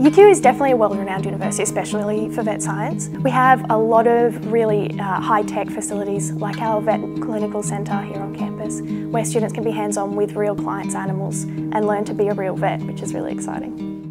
UQ is definitely a world-renowned university, especially for vet science. We have a lot of really uh, high-tech facilities like our vet clinical centre here on campus where students can be hands-on with real clients' animals and learn to be a real vet, which is really exciting.